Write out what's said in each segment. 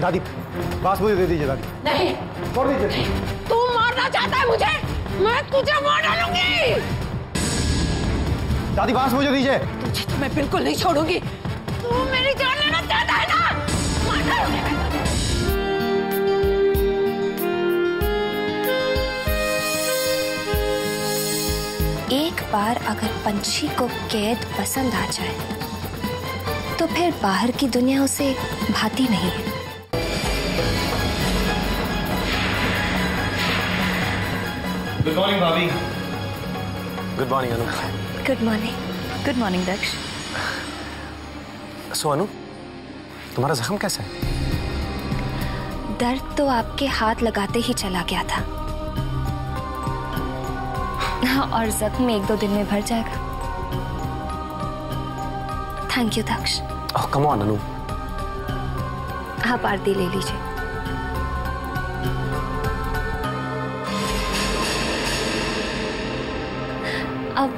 दादी पास मुझे दे दीजिए दादी नहीं। छोड़ दीजिए। तू मारना चाहता है मुझे? मैं तुझे मार डालूँगी। दादी पास मुझे दीजिए। तुझे तो मैं बिल्कुल नहीं छोड़ूँगी। तू मेरी जान लेना चाहता है ना? मार डालूँगी मैं एक बार अगर पंछी को कैद पसंद आ जाए तो फिर बाहर की दुनिया उसे भाती नहीं है। गुड मॉर्निंग भाभी good morning Anu good morning good morning Daksh so Anu तुम्हारा जख्म कैसा है? दर्द तो आपके हाथ लगाते ही चला गया था। और जख्म एक दो दिन में भर जाएगा। Thank you Daksh oh come on Anu आप आरती ले लीजिए। अब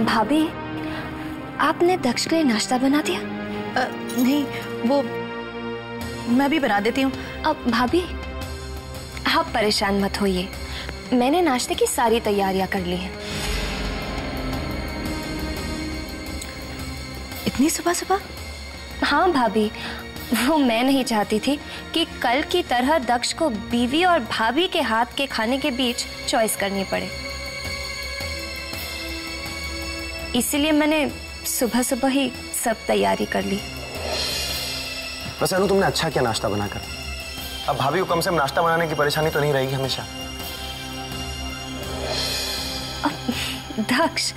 भाभी आपने दक्ष के लिए नाश्ता बना दिया? अ, नहीं वो मैं भी बना देती हूँ। अब भाभी आप परेशान मत होइए। मैंने नाश्ते की सारी तैयारियाँ कर ली हैं। इतनी सुबह सुबह हाँ भाभी वो मैं नहीं चाहती थी कि कल की तरह दक्ष को बीवी और भाभी के हाथ के खाने के बीच चॉइस करनी पड़े। इसीलिए मैंने सुबह सुबह ही सब तैयारी कर ली। वैसे अनु तुमने अच्छा किया नाश्ता बनाकर। अब भाभी को कम से कम नाश्ता बनाने की परेशानी तो नहीं रहेगी हमेशा। दक्ष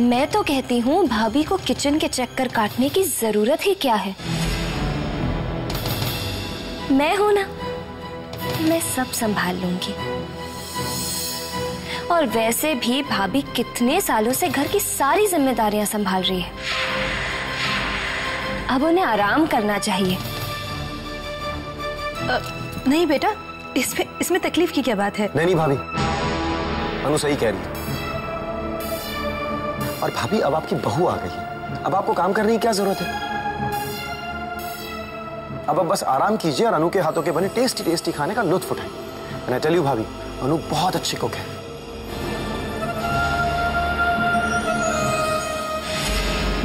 मैं तो कहती हूँ भाभी को किचन के चक्कर काटने की ज़रूरत ही क्या है? मैं हूँ ना मैं सब संभाल लूँगी। और वैसे भी भाभी कितने सालों से घर की सारी जिम्मेदारियाँ संभाल रही है। अब उन्हें आराम करना चाहिए। अ, नहीं बेटा इसमें इसमें तकलीफ़ की क्या बात है? नहीं नहीं भाभी। अनु सही कह रही है। और भाभी अब आपकी बहू आ गई है। अब आपको काम करने की क्या ज़रूरत है? अब अब बस आराम कीजिए और अनु के हाथों के बने टेस्टी टेस्टी खाने का लुत्फ उठाएँ। मैं टेल यू भाभी, अनु बहुत अच्छी कुक है।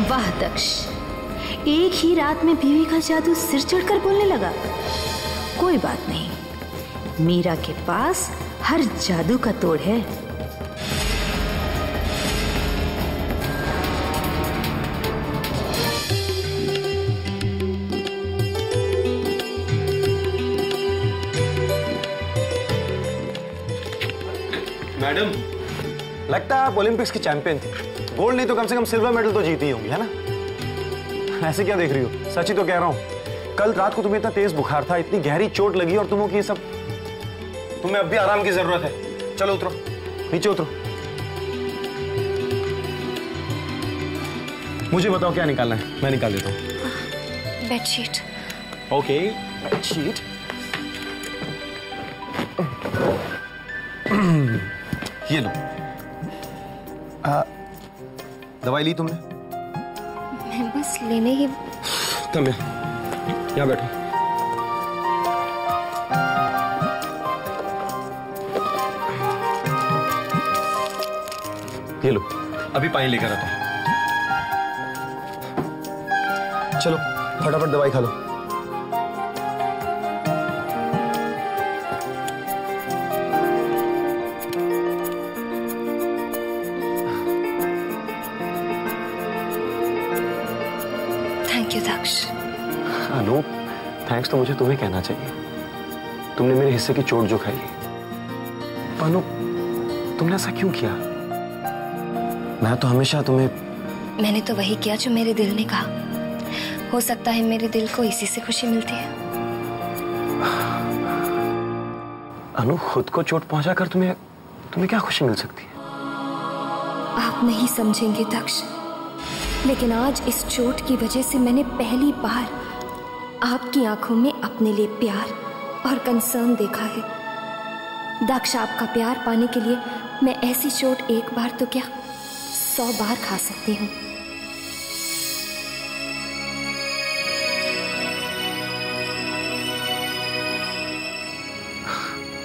वाह, दक्ष। एक ही रात में बीवी का जादू सिर चढ़कर बोलने लगा। कोई बात नहीं। मीरा के पास हर जादू का तोड़ है। मैडम। लगता है आप ओलंपिक्स की चैंपियन थी। गोल्ड नहीं तो कम से कम सिल्वर मेडल तो जीती होंगी है ना? ऐसे क्या देख रही हो? सच ही तो कह रहा हूँ। कल रात को तुम्हें इतना तेज बुखार था इतनी गहरी चोट लगी और तुमको ये सब तुम्हें अब भी आराम की ज़रूरत है। चलो उतरो। नीचे उतरो। मुझे बताओ क्या निकालना है? मैं निकाल देता हूँ। बेडशीट। ओके शीट दवाई ली तुमने? मैं बस लेने ही तम यहाँ बैठो। ये लो अभी पानी लेकर आता हूँ। चलो फटाफट दवाई खा लो। थैंक्स तो मुझे तुम्हें कहना चाहिए। तुमने मेरे हिस्से की चोट जो खाई। अनूप तुमने ऐसा क्यों किया? मैं तो हमेशा तुम्हें मैंने तो वही किया जो मेरे दिल ने कहा। हो सकता है मेरे दिल को इसी से खुशी मिलती है। अनु खुद को चोट पहुंचाकर तुम्हें तुम्हें क्या खुशी मिल सकती है? आप नहीं समझेंगे दक्ष। लेकिन आज इस चोट की वजह से मैंने पहली बार आपकी आँखों में अपने लिए प्यार और कंसर्न देखा है। दक्ष आपका प्यार पाने के लिए मैं ऐसी चोट एक बार तो क्या सौ बार खा सकती हूँ।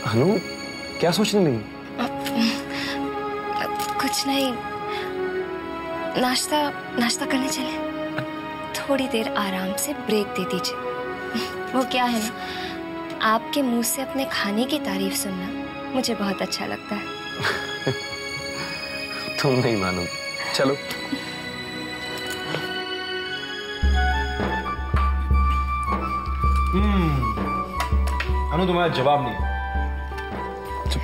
अनु क्या सोचने लगी? कुछ नहीं। नाश्ता नाश्ता करने चले। थोड़ी देर आराम से ब्रेक दे दीजिए। वो क्या है? ना आपके मुँह से अपने खाने की तारीफ़ सुनना मुझे बहुत अच्छा लगता है। तुम नहीं मानो चलो। अनु तुम्हारा जवाब नहीं। चुप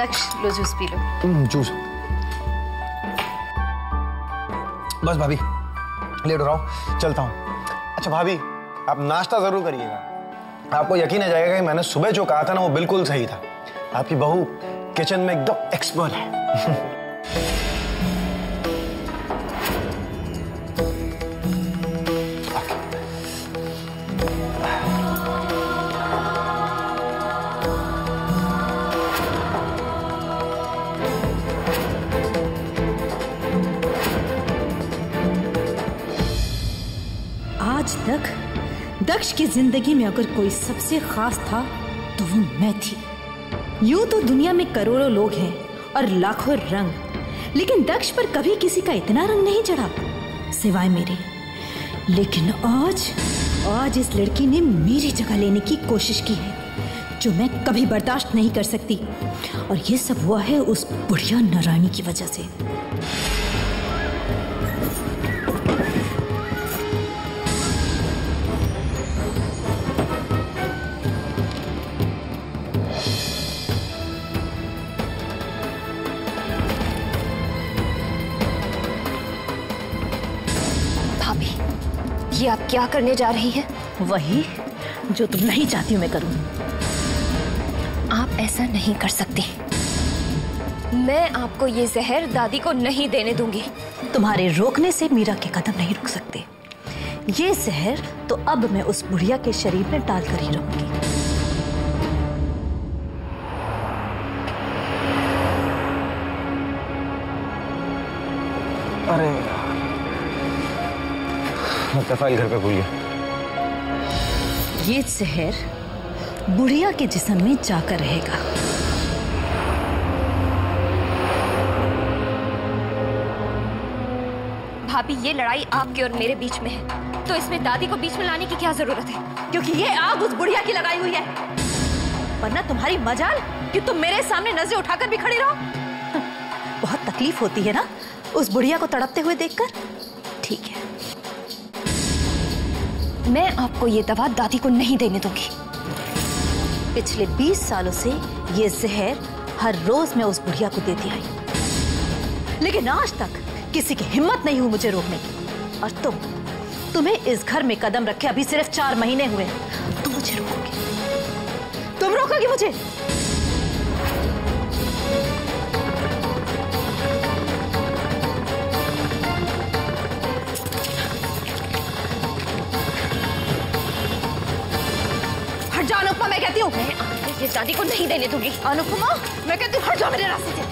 दक्ष लो जूस पी लो। जूस। बस भाभी। लेट हो रहा हूँ, चलता हूँ। अच्छा भाभी, आप नाश्ता ज़रूर करिएगा। आपको यकीन आ जाएगा कि मैंने सुबह जो कहा था ना, वो बिल्कुल सही था। आपकी बहू किचन में एकदम एक्सपर्ट है। दक्ष की ज़िंदगी में अगर कोई सबसे खास था तो वो मैं थी। यूँ तो दुनिया में करोड़ों लोग हैं और लाखों रंग, लेकिन दक्ष पर कभी किसी का इतना रंग नहीं चढ़ा, सिवाय मेरे। लेकिन आज आज इस लड़की ने मेरी जगह लेने की कोशिश की है, जो मैं कभी बर्दाश्त नहीं कर सकती। और ये सब हुआ है उस बुढ़िया नारायणी की वजह से। भाभी आप क्या करने जा रही हैं? वही जो तुम नहीं चाहती हूँ मैं करूँ। आप ऐसा नहीं कर सकती। मैं आपको ये जहर दादी को नहीं देने दूँगी। तुम्हारे रोकने से मीरा के कदम नहीं रुक सकते। ये जहर तो अब मैं उस बुढ़िया के शरीर में डालकर ही रहूँगी। अरे लगता फ़ाइल घर पे भूल गया ये जहर बुढ़िया के जिस्म में जाकर रहेगा। भाभी ये लड़ाई आपके और मेरे बीच में है। तो इसमें दादी को बीच में लाने की क्या ज़रूरत है? क्योंकि ये आग उस बुढ़िया की लगाई हुई है। वरना तुम्हारी मजाल कि तुम मेरे सामने नज़र उठाकर भी खड़ी रहो। बहुत तकलीफ़ होती है ना उस बुढ़िया को तड़पते हुए देखकर? ठीक है। मैं आपको ये दवा दादी को नहीं देने दूँगी। पिछले 20 सालों से ये जहर हर रोज मैं उस बुढ़िया को देती आई। लेकिन आज तक किसी की हिम्मत नहीं हुई मुझे रोकने की। और तुम, तुम्हें इस घर में कदम रखे अभी सिर्फ़ चार महीने हुए। तुम मुझे रोकोगे। तुम रोकोगे मुझे? हूँ मैं आपको ये दादी को नहीं देने दूँगी? अनुपमा मैं कहती हूँ हट जाओ मेरे रास्ते से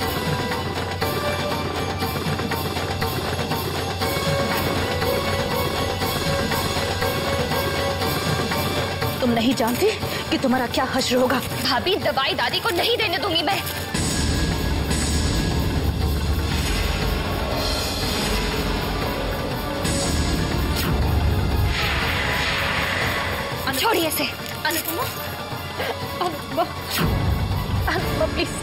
तुम नहीं जानती कि तुम्हारा क्या हश्र होगा? भाभी, दवाई दादी को नहीं देने दूँगी मैं। छोड़िए से अनुपमा अनुपमा अनुपमा प्लीज़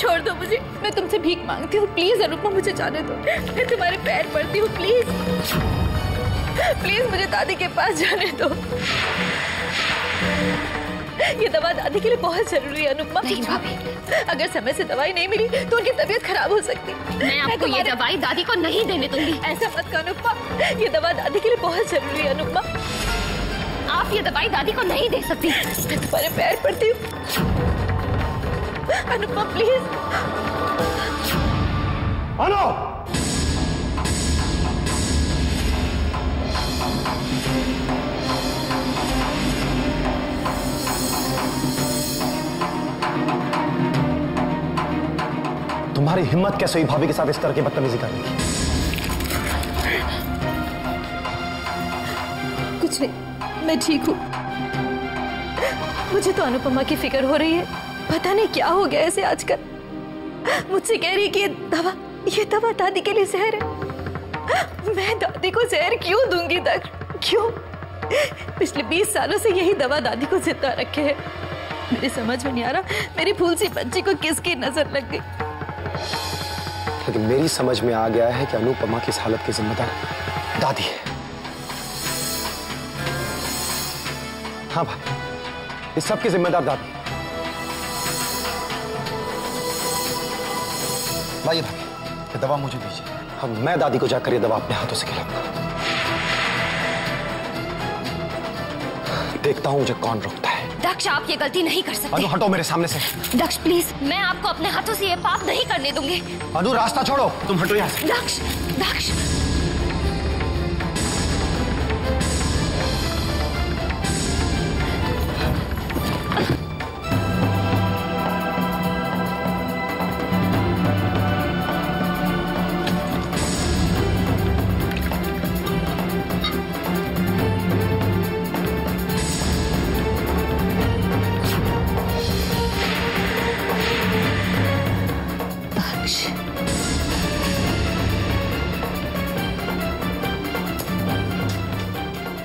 छोड़ दो मुझे। मैं तुमसे भीख मांगती हूँ प्लीज़ अनुपमा मुझे जाने दो। मैं तुम्हारे पैर पड़ती हूँ प्लीज़ प्लीज़ मुझे दादी के पास जाने दो। ये दवा दादी के लिए बहुत ज़रूरी है अनुपमा नहीं भाभी। अगर समय से दवाई नहीं मिली तो उनकी तबीयत खराब हो सकती। मैं आपको ये दवाई दादी को नहीं देने दूँगी। ऐसा मत करो अनुपमा ये दवा दादी के लिए बहुत ज़रूरी है अनुपमा आप ये दवाई दादी को नहीं दे सकती। मैं तुम्हारे पैर पड़ती हूँ अनुपमा प्लीज़ अनु तुम्हारी हिम्मत कैसे हुई भाभी के साथ इस तरह की बदतमीजी करने की? कुछ नहीं। मैं ठीक हूँ। मुझे तो अनुपमा की फ़िक्र हो रही है। पता नहीं क्या हो गया ऐसे आजकल। मुझसे कह रही कि ये दवा ये दवा दादी के लिए जहर है। मैं दादी को जहर क्यों दूँगी तक क्यों? पिछले बीस सालों से यही दवा दादी को ज़िंदा रखे है। मेरी समझ में नहीं आ रहा, मेरी फूल सी बच्ची को किसकी नज़र लग गई? लेकिन मेरी समझ में आ गया है कि अनुपमा की हालत की जिम्मेदार दादी है। हाँ भाई इस सब की जिम्मेदार दादी। है। लाइए भाभी ये दवा मुझे दीजिए। अब मैं दादी को जाकर ये दवा अपने हाथों से खिलाऊँगा। देखता हूँ मुझे कौन रोकता है। दक्ष आप ये गलती नहीं कर सकते। अनु हटो मेरे सामने से। दक्ष प्लीज़ मैं आपको अपने हाथों से ये पाप नहीं करने दूँगी। अनु रास्ता छोड़ो। तुम हटो यहाँ से। दक्ष दक्ष।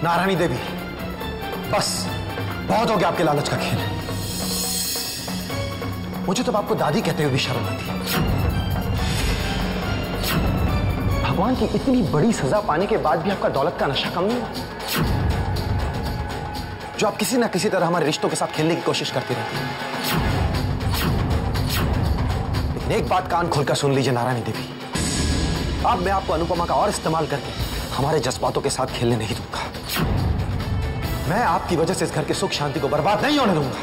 नारायणी देवी। बस, बहुत हो गया आपके लालच का खेल। मुझे तो आपको दादी कहते हुए भी शर्म आती है। भगवान की इतनी बड़ी सजा पाने के बाद भी आपका दौलत का नशा कम नहीं जो आप किसी ना किसी तरह हमारे रिश्तों के साथ खेलने की कोशिश करते रहती हैं। एक बात कान खोलकर सुन लीजिए नारायणी देवी। अब मैं आपको अनुपमा का और इस्तेमाल करके हमारे जज्बातों के साथ खेलने नहीं दूँगा। मैं आपकी वजह से इस घर की सुख, शांति को बर्बाद नहीं होने दूँगा।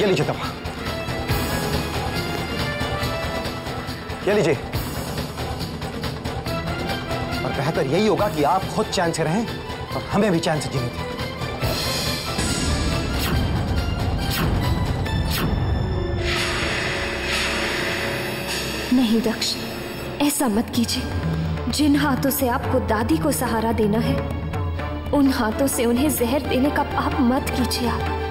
ये लीजिए दवा ये लीजिए। और बेहतर यही होगा कि आप खुद चैन से रहें और हमें भी चैन से जीने दें। नहीं, दक्ष। ऐसा मत कीजिए। जिन हाथों से आपको दादी को सहारा देना है, उन हाथों से उन्हें जहर देने का पाप मत कीजिए आप।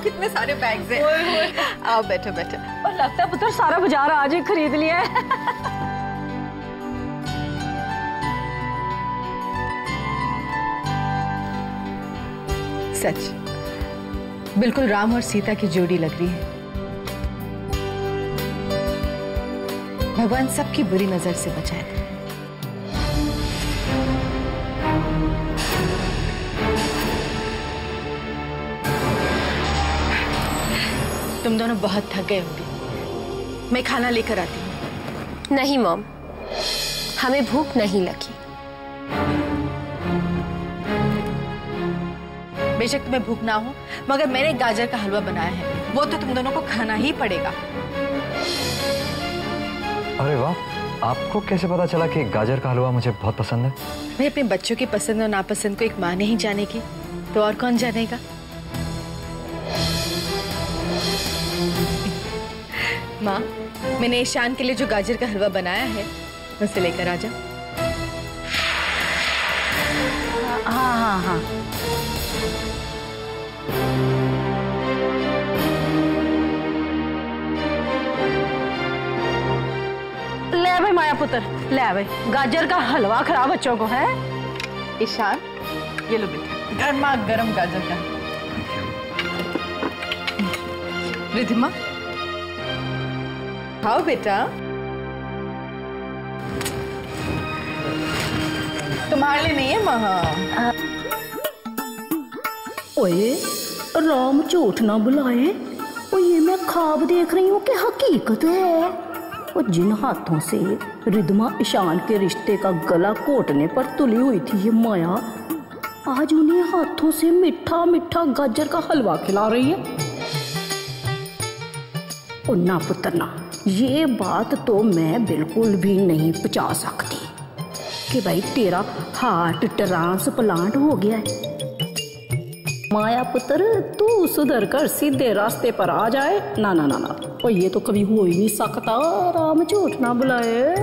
कितने सारे बैग्स हैं। आओ बैठो बैठो। और लगता है पुत्र सारा बाज़ार आज ही खरीद लिया है। सच बिल्कुल राम और सीता की जोड़ी लग रही है। भगवान सबकी बुरी नज़र से बचाए तुम दोनों बहुत थक गए होंगे। मैं खाना लेकर आती हूँ। नहीं मॉम। हमें भूख नहीं लगी। बेशक तुम्हें भूख ना हो मगर मैंने गाजर का हलवा बनाया है। वो तो तुम दोनों को खाना ही पड़ेगा। अरे वाह आपको कैसे पता चला कि गाजर का हलवा मुझे बहुत पसंद है? मैं अपने बच्चों की पसंद और नापसंद को एक माँ नहीं जानेगी तो और कौन जानेगा? माँ मैंने ईशान के लिए जो गाजर का हलवा बनाया है उसे लेकर आ जाओ। हाँ हाँ हाँ। ले भाई माया पुत्र ले भाई। गाजर का हलवा खराब बच्चों को है। ईशान ये लो बेटा गर्मा गर्म गाजर का। रिधिमा खाओ बेटा? तुम्हारे लिए नहीं है महा ओए, राम झूठ ना बुलाए। ये मैं ख्वाब देख रही हूँ कि हकीकत है। और जिन हाथों से रिदमा ईशान के रिश्ते का गला कोटने पर तुली हुई थी ये माया, आज उन्हें हाथों से मीठा मीठा गाजर का हलवा खिला रही है। ओ ना पुत्र ना। ये बात तो मैं बिल्कुल भी नहीं पचा सकती कि भाई तेरा हार्ट ट्रांसप्लांट हो गया है। माया पुत्र, तू सुधर कर सीधे रास्ते पर आ जाए। ना ना ना ना। और ये तो कभी हो ही नहीं सकता। राम झूठ ना बुलाए।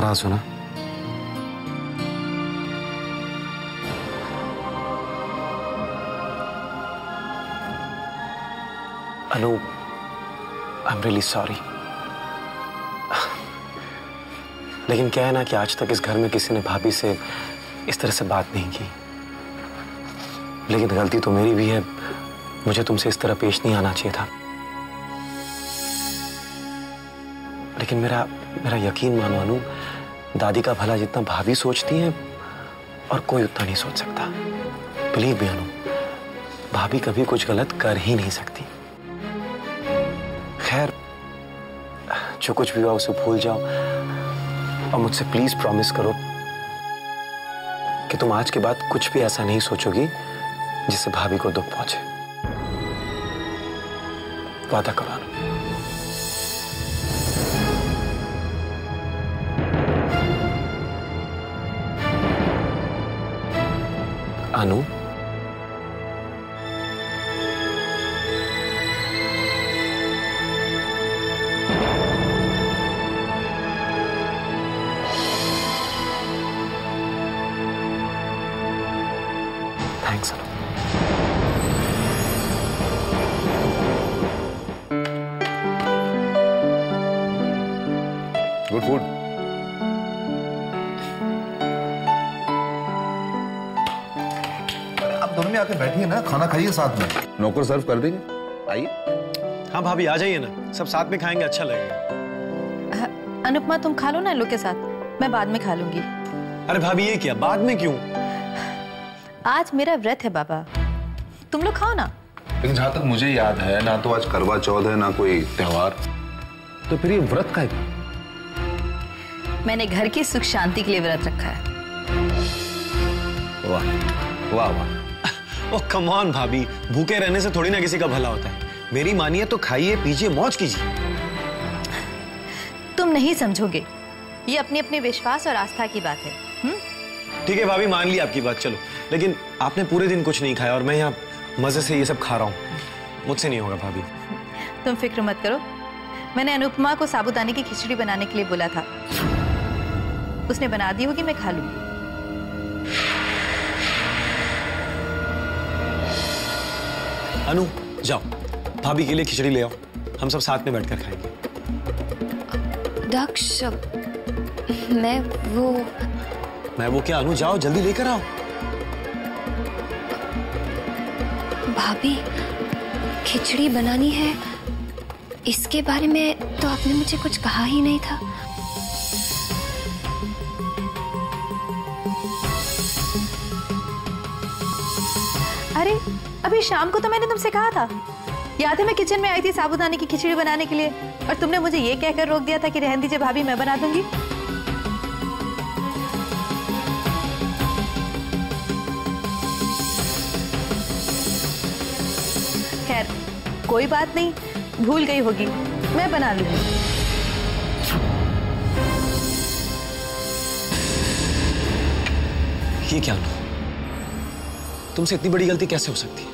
नाराज़ हो ना Anoop I am really sorry लेकिन क्या है ना कि आज तक इस घर में किसी ने भाभी से इस तरह से बात नहीं की। लेकिन गलती तो मेरी भी है, मुझे तुमसे इस तरह पेश नहीं आना चाहिए था। लेकिन मेरा मेरा यकीन मानो अनु दादी का भला जितना भाभी सोचती है और कोई उतना नहीं सोच सकता। बिलीव भी अनु, भाभी कभी कुछ गलत कर ही नहीं सकती। खैर, जो कुछ भी हुआ उसे भूल जाओ और मुझसे प्लीज़ प्रॉमिस करो कि तुम आज के बाद कुछ भी ऐसा नहीं सोचोगी जिससे भाभी को दुख पहुँचे। वादा करो अनु बैठिए ना खाना खाइए साथ में। नौकर सर्व कर देंगे। आइए। हाँ भाभी आ जाइए ना। सब साथ में खाएँगे अच्छा लगेगा। अनुपमा तुम खा लो ना इन लोग के साथ। मैं बाद में खा लूँगी। अरे भाभी ये क्या? बाद में क्यों? आज मेरा व्रत है बाबा। तुम लोग खाओ ना। लेकिन जहाँ तक मुझे याद है ना तो आज करवा चौथ है ना कोई त्योहार। तो फिर ये व्रत का है मैंने घर की सुख शांति के लिए व्रत रखा है। वाह वाह वाह। ओ कम ऑन भाभी। भूखे रहने से थोड़ी ना किसी का भला होता है। मेरी मानिए तो खाइए पीजिए मौज कीजिए। तुम नहीं समझोगे। ये अपने अपने विश्वास और आस्था की बात है हुँ? ठीक है भाभी मान ली आपकी बात चलो। लेकिन आपने पूरे दिन कुछ नहीं खाया और मैं यहाँ मज़े से ये सब खा रहा हूँ। मुझसे नहीं होगा भाभी। तुम फ़िक्र मत करो। मैंने अनुपमा को साबुदाने की खिचड़ी बनाने के लिए बोला था। उसने बना दी होगी मैं खा लूँगी। अनु जाओ। भाभी के लिए खिचड़ी ले आओ। हम सब साथ में बैठकर खाएँगे। दक्ष मैं वो मैं वो क्या अनु जाओ जल्दी लेकर आओ। भाभी खिचड़ी बनानी है। इसके बारे में तो आपने मुझे कुछ कहा ही नहीं था। अरे अभी शाम को तो मैंने तुमसे कहा था। याद है मैं किचन में आई थी साबुदाने की खिचड़ी बनाने के लिए, और तुमने मुझे ये कहकर रोक दिया था कि रहन दीजिए भाभी, मैं बना दूँगी। खैर, कोई बात नहीं, भूल गई होगी, मैं बना लूँगी। ये क्या तुमसे इतनी बड़ी गलती कैसे हो सकती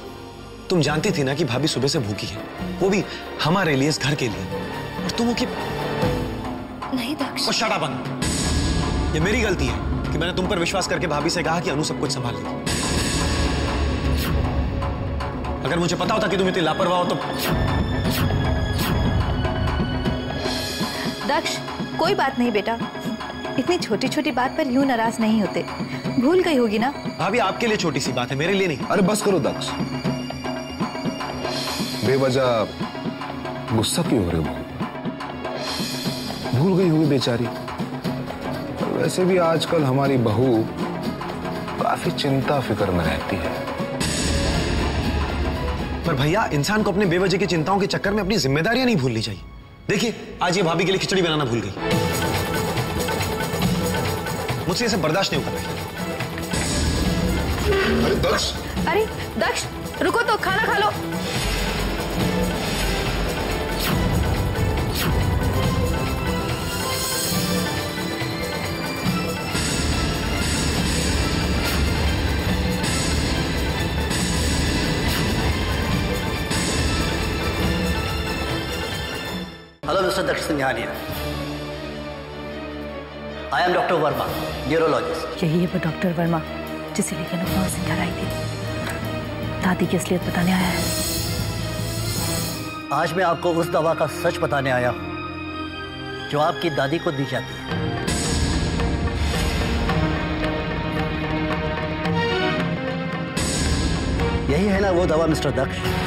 तुम जानती थी ना कि भाभी सुबह से भूखी है। वो भी हमारे लिए इस घर के लिए। और तुम हो कि नहीं दक्ष। और अप ये मेरी गलती है कि मैंने तुम पर विश्वास करके भाभी से कहा कि अनु सब कुछ संभाल लेगी अगर मुझे पता होता कि तुम इतनी लापरवाह हो तो दक्ष कोई बात नहीं बेटा। इतनी छोटी छोटी बात पर यूँ नाराज़ नहीं होते। भूल गई होगी ना? भाभी आपके लिए छोटी सी बात है मेरे लिए नहीं। अरे बस करो दक्ष। बेवजह गुस्सा क्यों हो रहे हो? भूल गई होगी बेचारी। वैसे भी आजकल हमारी बहू काफ़ी चिंता फ़िक्र में रहती है। पर भैया इंसान को अपने बेवजह की चिंताओं के चक्कर में अपनी जिम्मेदारियाँ नहीं भूलनी चाहिए। देखिए आज ये भाभी के लिए खिचड़ी बनाना भूल गई। मुझसे इसे बर्दाश्त नहीं कर रही अरे दक्ष। अरे दक्ष रुको तो खाना खा लो। Mr. Daksh Singhania. I am Dr. Verma, neurologist. यही है वो डॉक्टर वर्मा जिसे लेकर अनुपमा सिंह घर आई थी दादी की असलियत बताने आया है आज मैं आपको उस दवा का सच बताने आया हूँ जो आपकी दादी को दी जाती है यही है ना वो दवा मिस्टर दक्ष